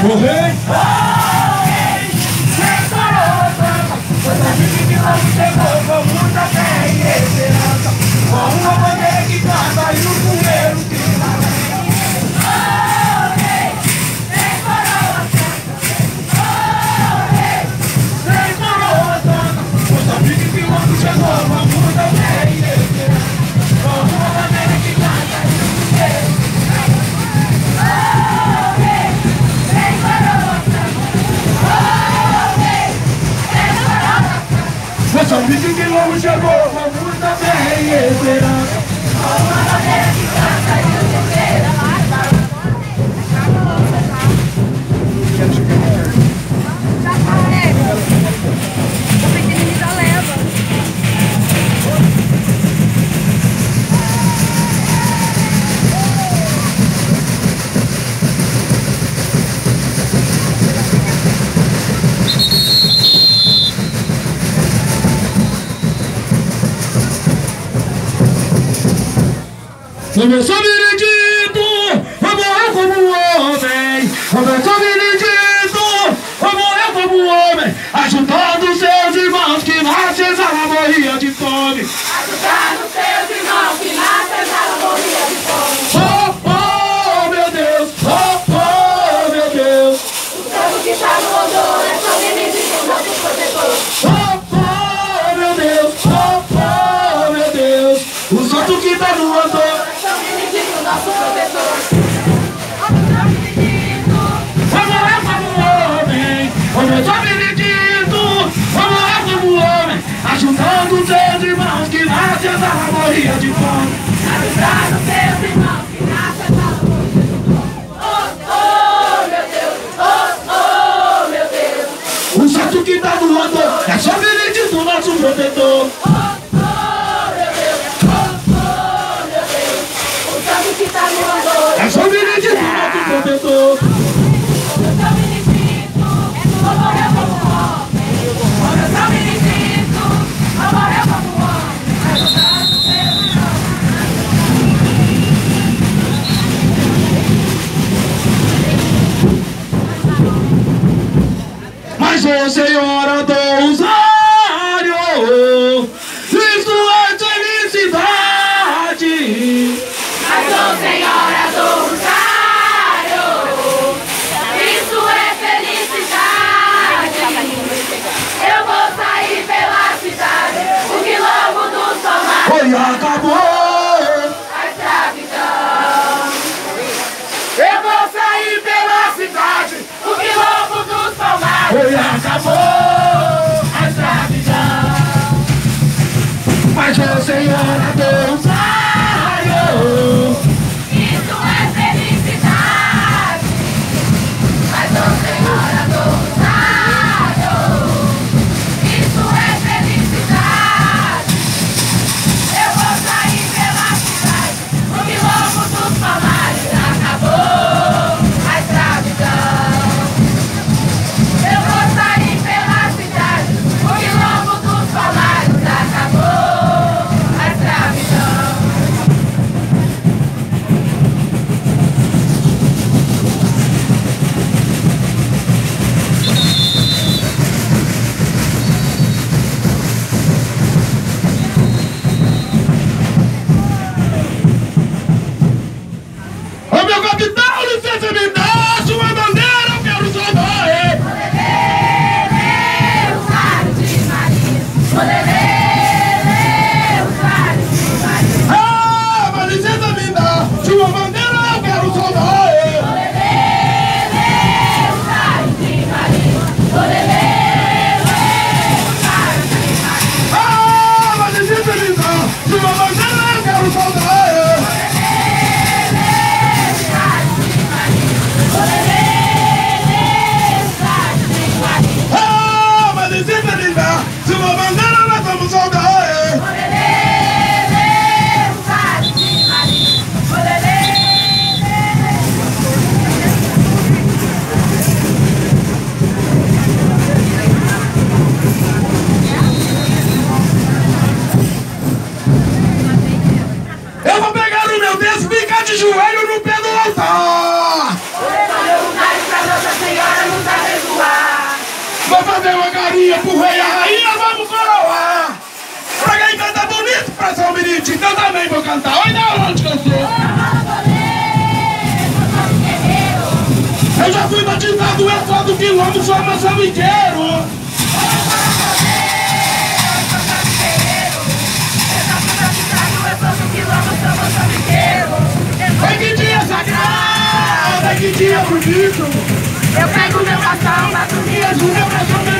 Correr! Correr! Correr! Correr! chegou, chegou. Eu sou merecido, vou morrer como um homem. morria de fome. Ajudar os meu Deus, oh oh meu Deus. O chato que tá voando é só veredito do nosso protetor. Oh. Nossa Senhora é dos Voy a rainha, pro rei e a rainha, vamos coroar. Pra quem canta bonito, pra São Benito, então também vou cantar. Olha onde que eu sou. Eu já fui batizado, eu sou do quilombo, sou moçambiqueiro. Vai que dia sagrado, vai que dia bonito. Eu pego meu bastão, bato E ajuda pra